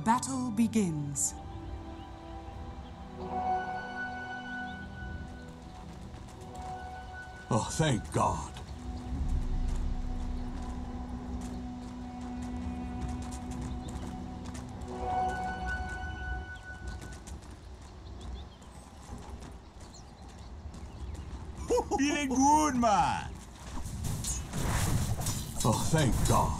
battle begins. Oh, thank God. Feeling good, man. Oh, thank God.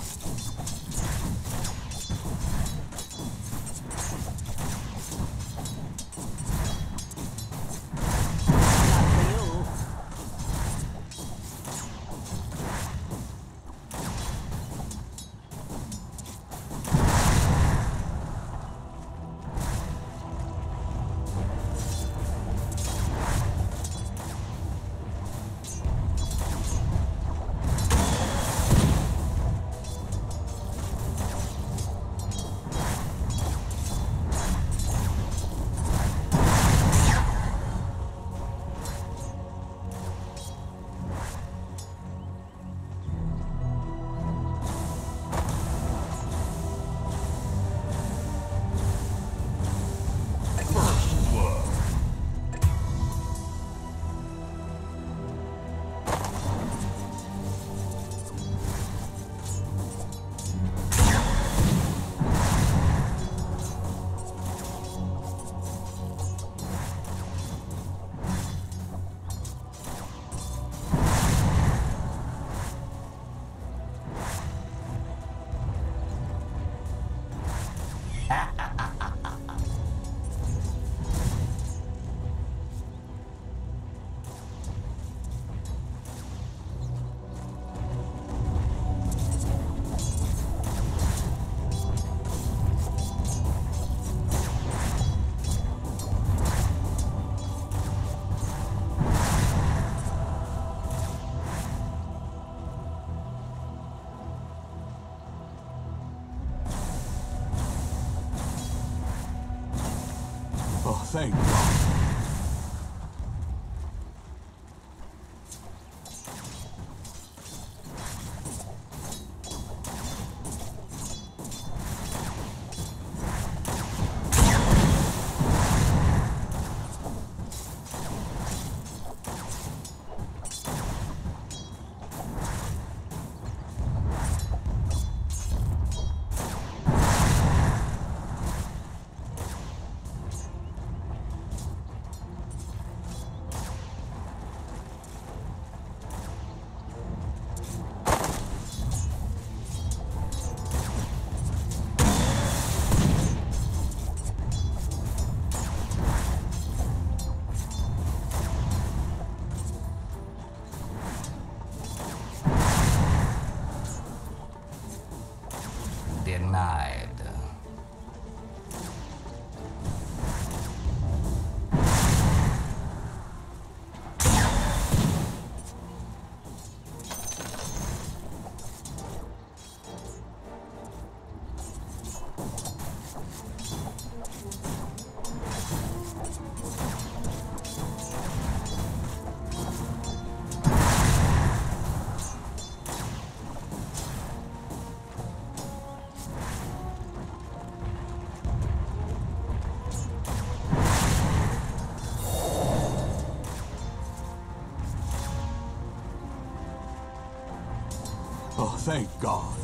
God.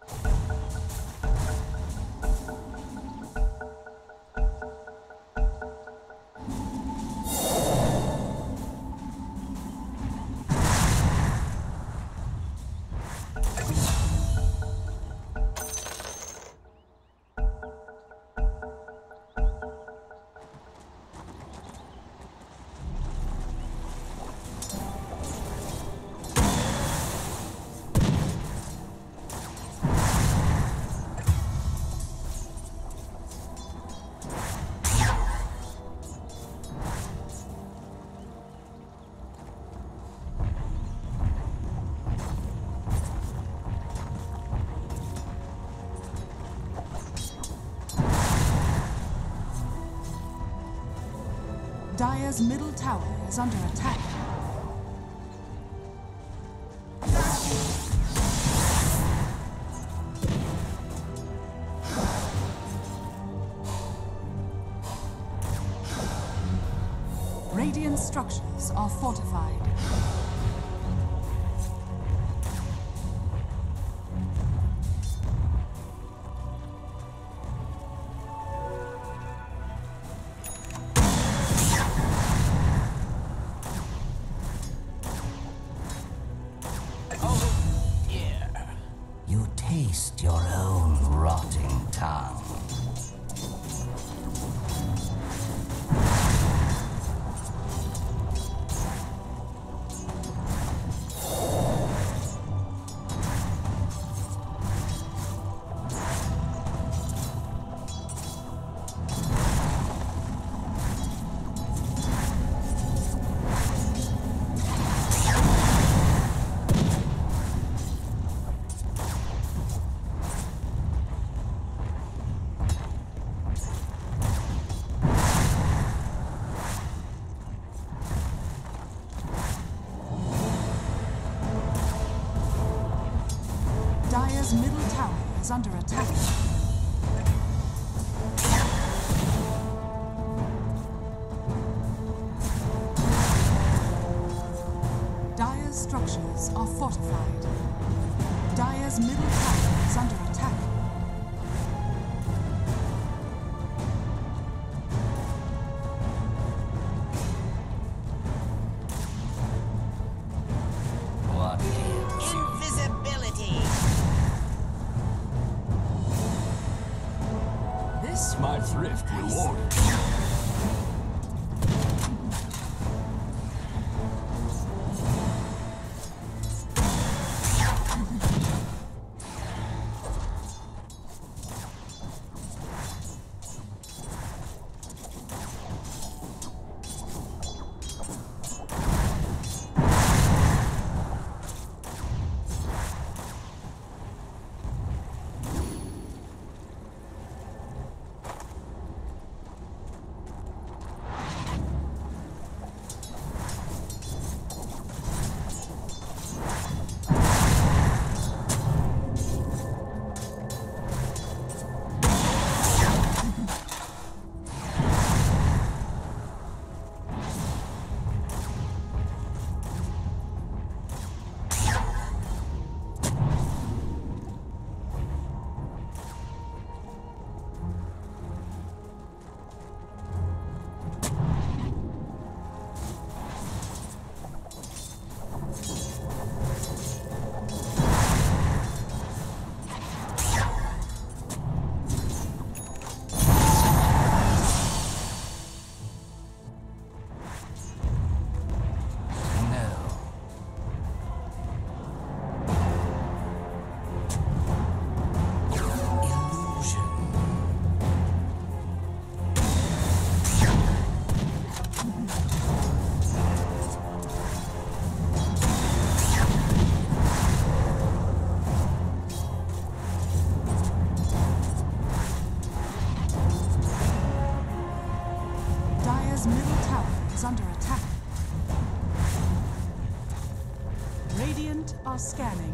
Dire's middle tower is under attack. Radiant structures are fortified. Scanning.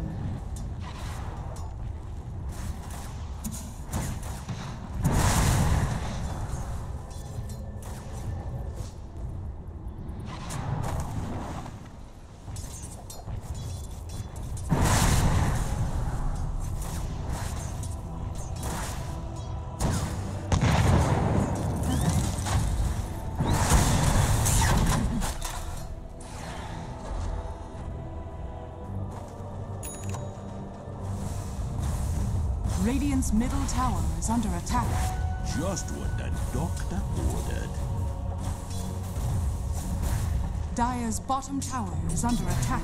Radiant's middle tower is under attack. Just what the doctor ordered. Dire's bottom tower is under attack.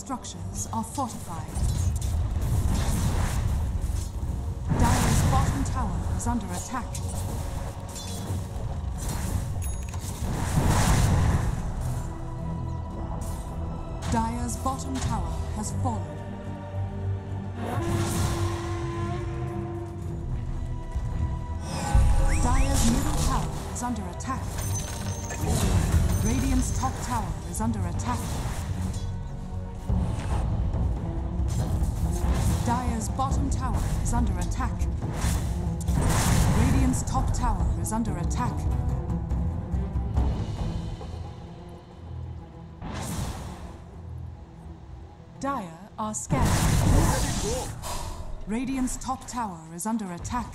Structures are fortified. Dire's bottom tower is under attack. Dire's bottom tower has fallen. Dire's middle tower is under attack. Radiant's top tower is under attack. Is under attack. Radiant's top tower is under attack. Dire are scattered. Radiant's top tower is under attack.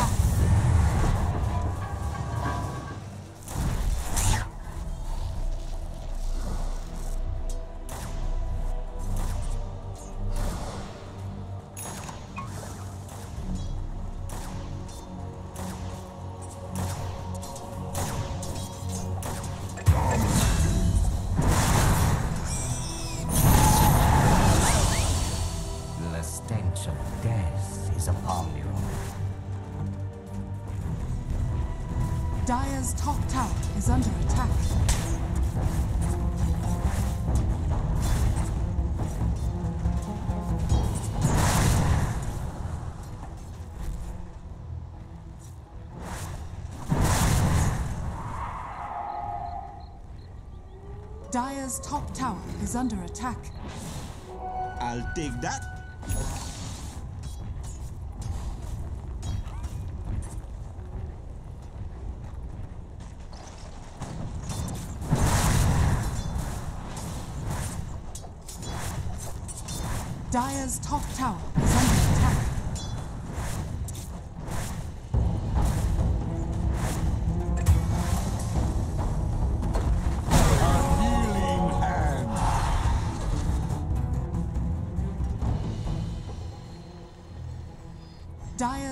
Dire's top tower is under attack. Dire's top tower is under attack. I'll take that.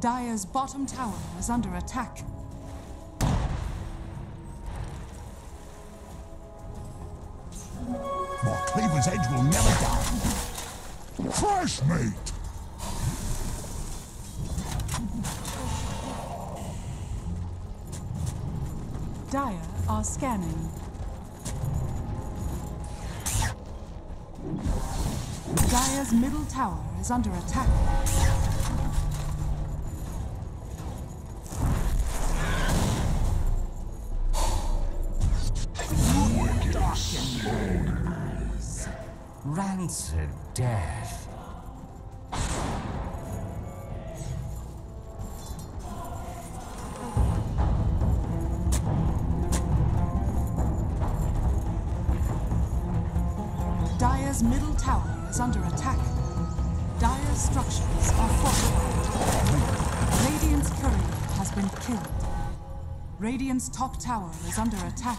Dire's bottom tower is under attack. My cleaver's edge will never die. Fresh meat. Dire are scanning. Dire's middle tower is under attack. Dire's middle tower is under attack. Dire's structures are fortified. Radiant's courier has been killed. Radiant's top tower is under attack.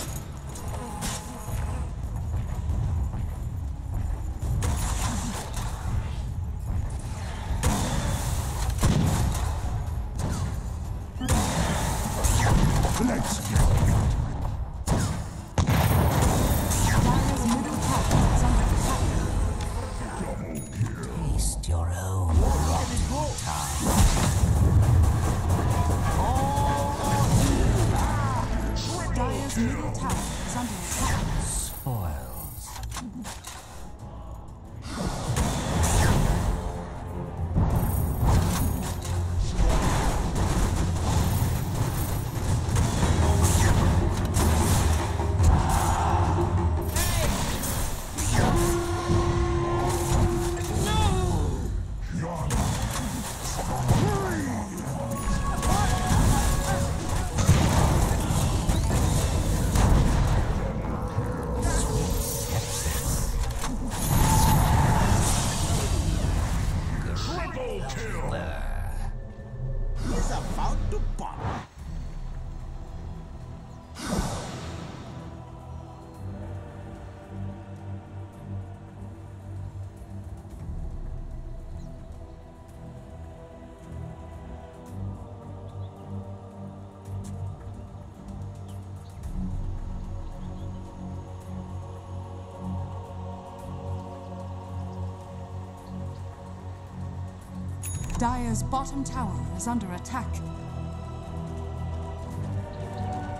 Dire's bottom tower is under attack.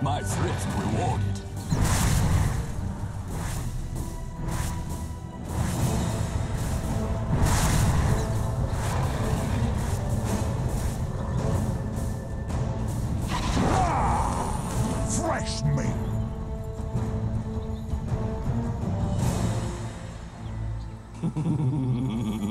My thrift rewarded. Fresh meat!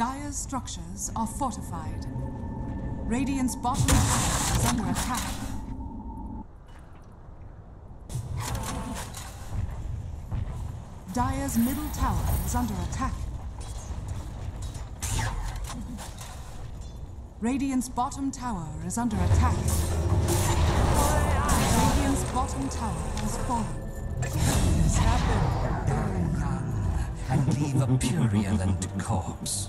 Dire's structures are fortified. Radiant's bottom tower is under attack. Dire's middle tower is under attack. Radiant's bottom tower is under attack. Radiant's bottom tower has fallen. Has happened. Die young and leave a purulent corpse.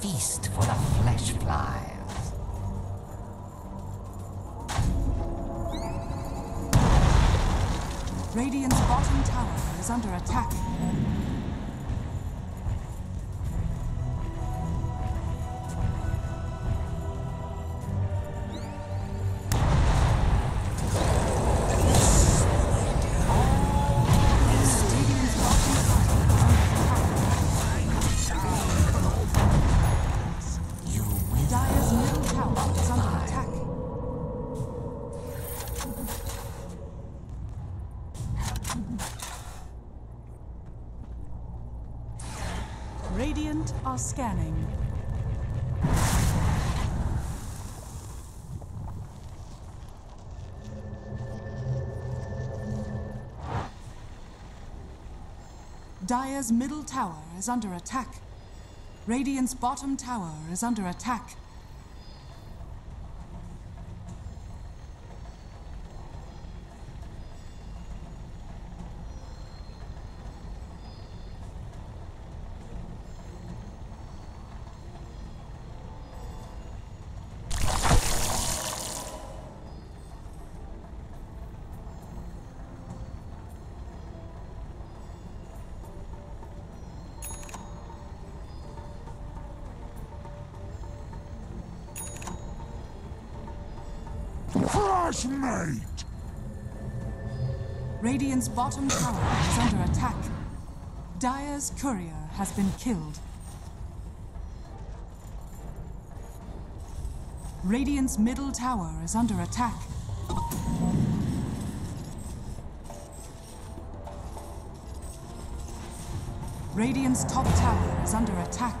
feast for the flesh flies. Radiant's bottom tower is under attack. Radiant are scanning. Dire's middle tower is under attack. Radiant's bottom tower is under attack. Mate! Radiant's bottom tower is under attack. Dire's courier has been killed. Radiant's middle tower is under attack. Radiant's top tower is under attack.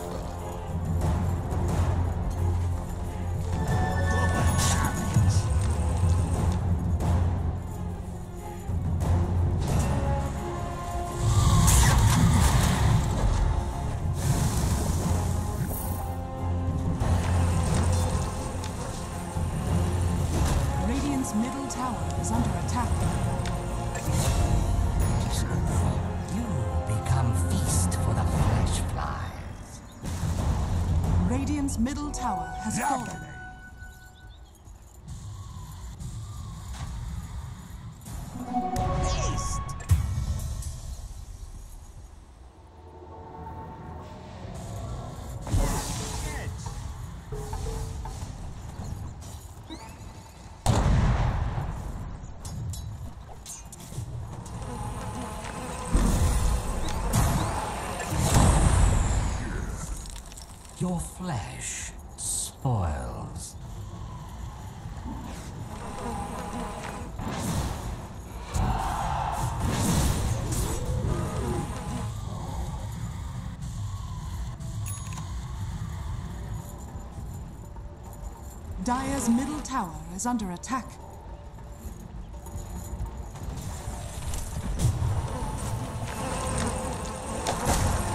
Dire's middle tower is under attack.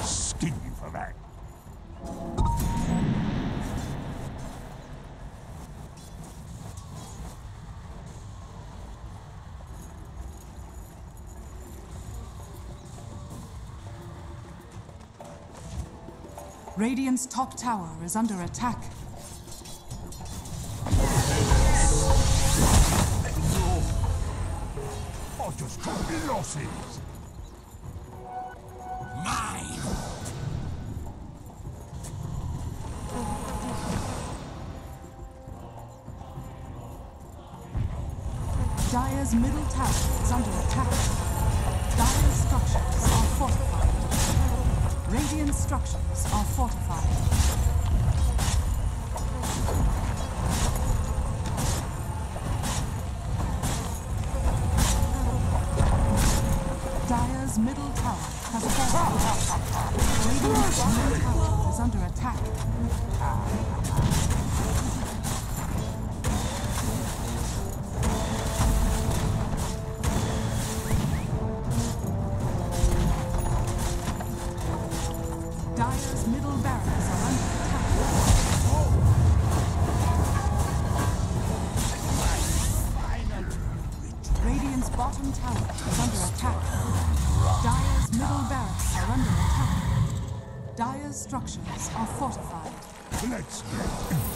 Skinny for that. Radiant's top tower is under attack. Losses. Mine. Dire's middle tower is under attack. Dire's structures are fortified. Radiant structures structures are fortified. Let's get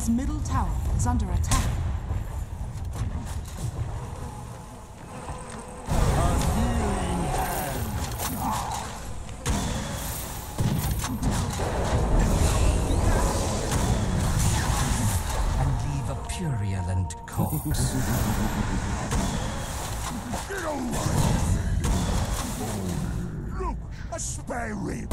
Dire's middle tower is under attack. and leave a purulent corpse. Get away! Look, a spare rib!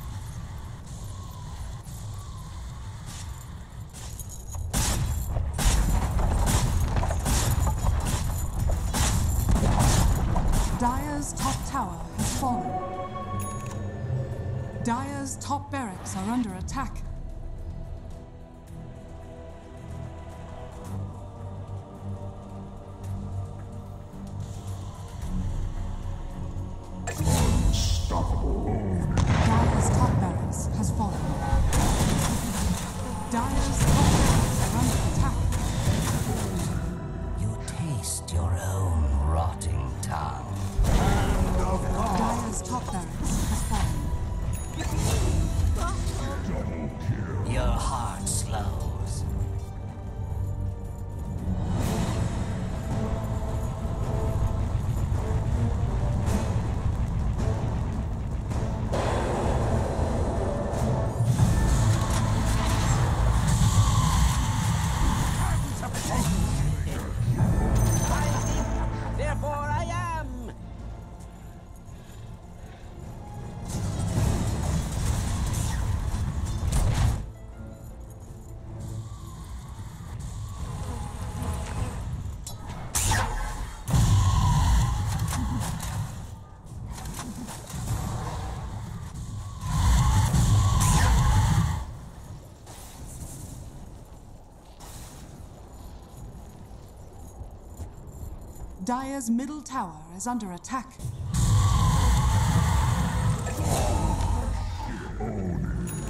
Dire's middle tower is under attack.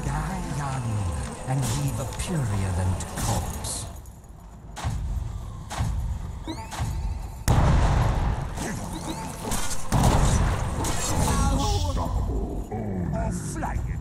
Die young and leave a purulent corpse. I'll flag you now!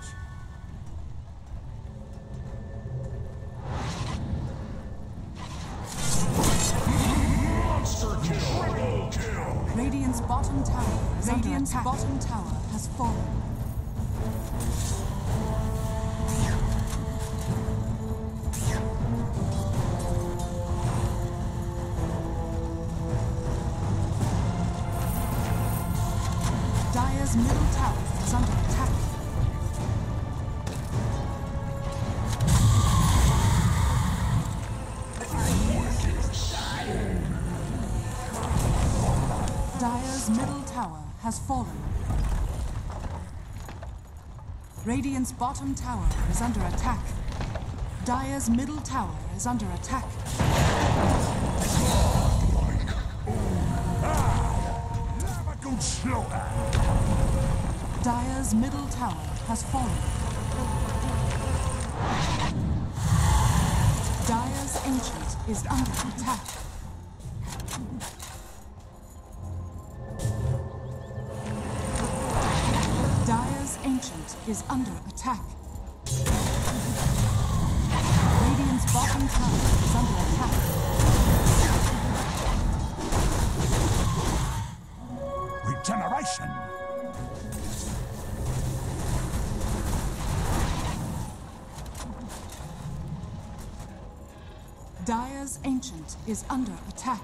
Radiant's bottom tower is under attack. Dire's middle tower is under attack. Dire's middle tower has fallen. Dire's ancient is under attack. Is under attack. Radiant's bottom tower is under attack. Regeneration. Dire's ancient is under attack.